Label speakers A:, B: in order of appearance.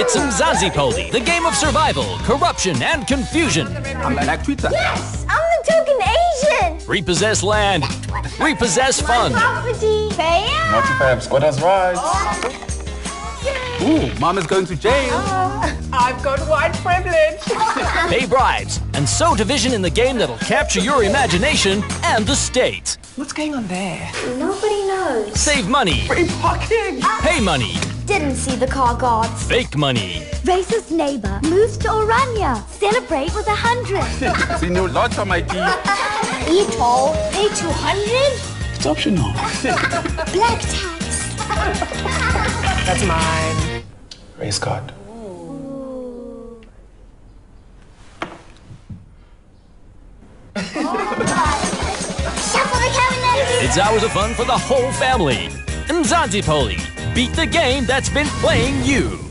A: It's Mzansi the game of survival, corruption, and confusion.
B: I'm like Twitter.
C: Yes, I'm the token Asian.
A: Repossess land. Repossess fun.
C: Property. Fair.
D: Naughty Fabs got us right.
B: Ooh, mom is going to jail.
E: Oh, I've got white privilege.
A: Pay bribes and sow division in the game that'll capture your imagination and the state.
E: What's going on there?
C: Nobody knows.
A: Save money.
E: Free parking.
A: Pay money.
C: Didn't see the car guards.
A: Fake money.
C: Racist neighbor moves to Orania. Celebrate with a hundred.
B: See new lots on my team.
C: E-toll. Pay 200.
D: It's optional.
C: Black tax.
E: That's mine.
D: Race card. Oh.
C: Shuffle the cabinet.
A: It's hours of fun for the whole family. Mzansi Beat the game that's been playing you.